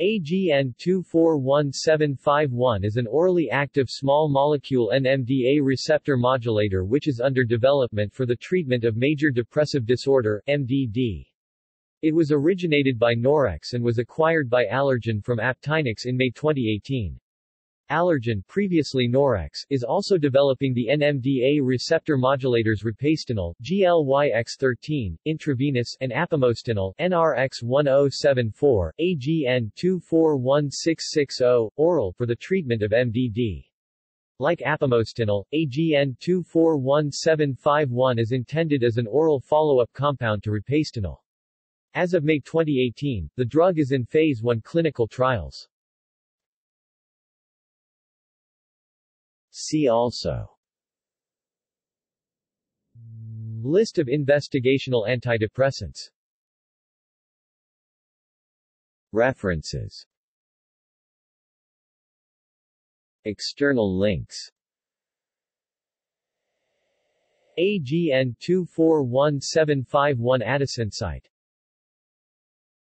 AGN-241751 is an orally active small molecule NMDA receptor modulator which is under development for the treatment of major depressive disorder MDD. It was originated by Naurex and was acquired by Allergan from Aptinyx in May 2018. Allergan previously Naurex, is also developing the NMDA receptor modulators Rapastinel, GLYX13, intravenous, and Apimostinel, NRX1074, AGN241660, oral for the treatment of MDD. Like Apimostinel, AGN241751 is intended as an oral follow-up compound to Rapastinel. As of May 2018, the drug is in Phase 1 clinical trials. See also. List of investigational antidepressants. References. External links. AGN 241751 AdisInsight